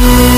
Yeah.